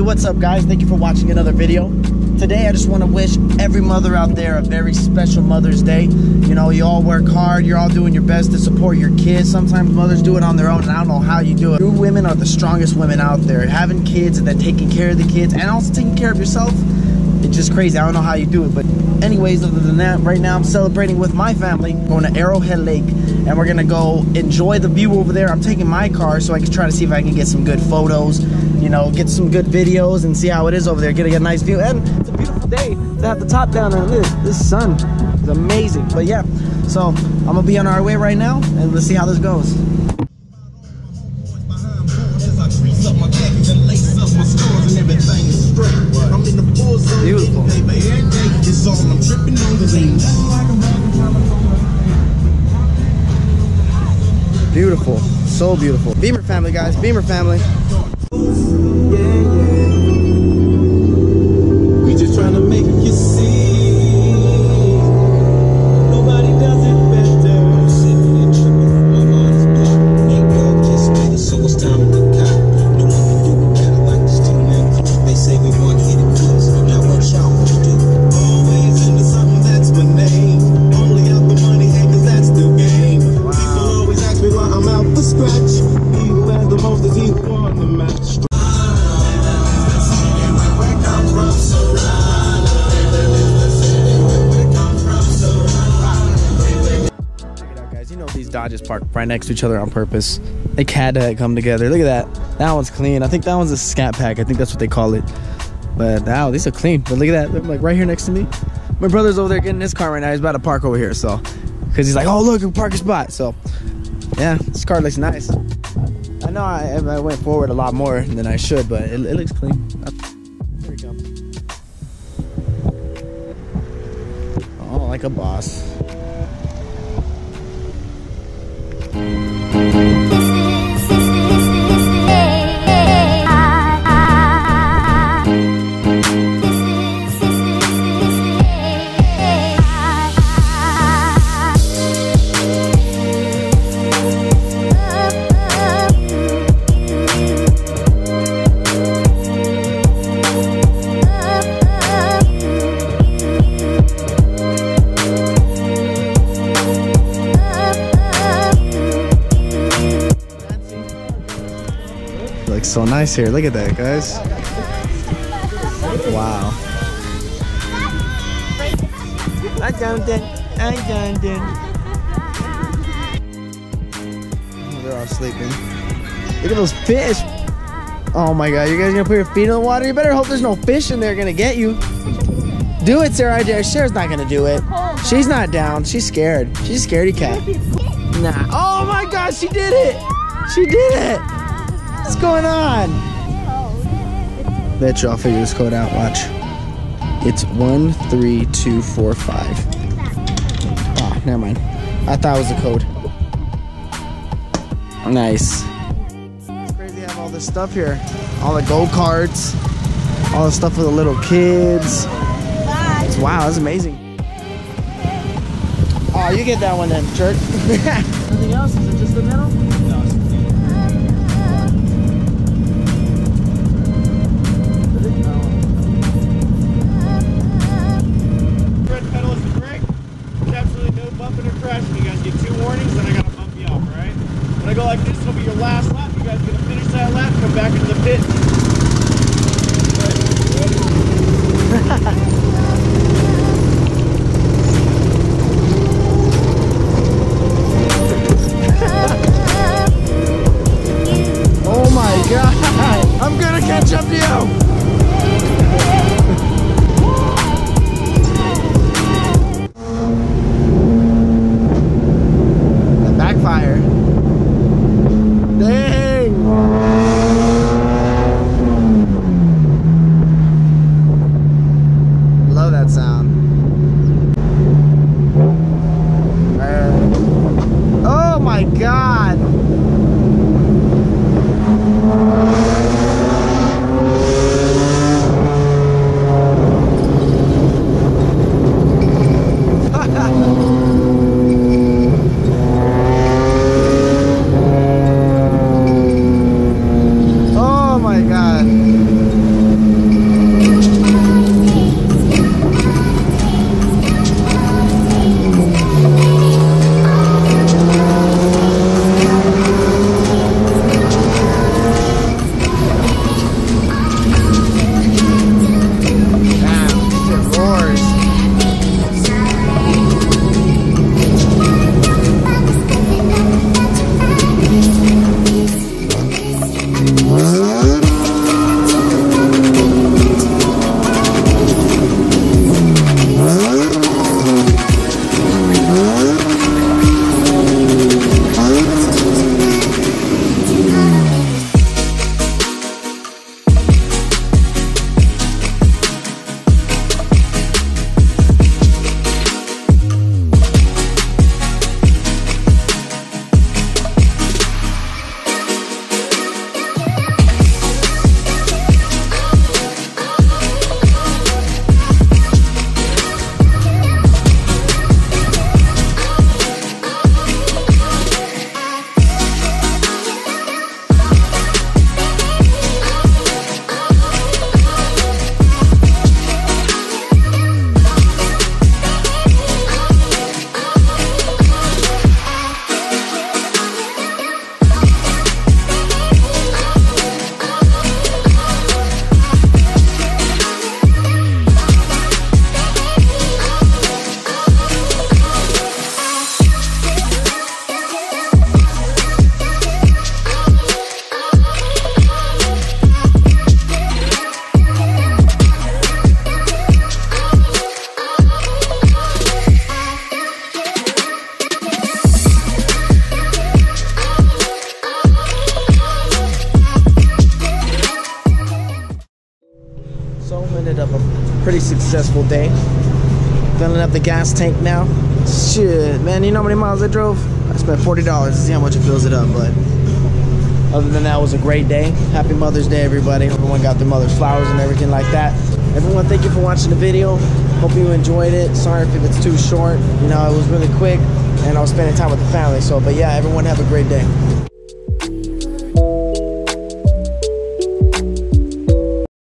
what's up guys? Thank you for watching another video. Today I just want to wish every mother out there a very special Mother's Day. You know, you all work hard, you're all doing your best to support your kids. Sometimes mothers do it on their own and I don't know how you do it. You women are the strongest women out there. Having kids and then taking care of the kids and also taking care of yourself it's just crazy. I don't know how you do it. But anyways, other than that, right now I'm celebrating with my family, going to Arrowhead Lake, and we're gonna go enjoy the view over there. I'm taking my car so I can try to see if I can get some good photos, you know, get some good videos and see how it is over there, get a, nice view. And it's a beautiful day to have the top down and this, this sun is amazing. But yeah, so I'm gonna be on our way right now and let's see how this goes. Beautiful. Beautiful. So beautiful. Beamer family, guys. Beamer family. Scratch. He has the most is he who won the match. You know these Dodges park right next to each other on purpose. They had to come together. Look at that. That one's clean. I think that one's a scat pack. I think that's what they call it. But now these are clean. But look at that. They're like right here next to me. My brother's over there getting his car right now. He's about to park over here. So, because he's like, oh look, a parking spot. So, yeah, this car looks nice. I know I, I went forward a lot more than I should, but it, it looks clean. There we go. Oh, like a boss. So nice here. Look at that, guys. Wow. I found it. I found it. They're all sleeping. Look at those fish. Oh my god, you guys gonna put your feet in the water? You better hope there's no fish in there gonna get you. Do it, Sarah. Sarah's not gonna do it. She's not down. She's scared. She's a scaredy cat. Nah. Oh my god, she did it! She did it! What's going on? Bet you I'll figure this code out. Watch. It's one three two four five. Oh, never mind. I thought it was the code. Nice. It's crazy to have all this stuff here. All the go karts, all the stuff for the little kids. It's, wow, that's amazing. Oh, you get that one then, jerk. Anything else? Is it just the middle? No pretty successful day. Filling up the gas tank now. Shit, man, you know how many miles I drove? I spent $40 to see how much it fills it up, but other than that, it was a great day. Happy Mother's Day, everybody. Everyone got their mother's flowers and everything like that. Everyone, thank you for watching the video. Hope you enjoyed it. Sorry if it's too short. You know, it was really quick, and I was spending time with the family. So, but yeah, everyone have a great day.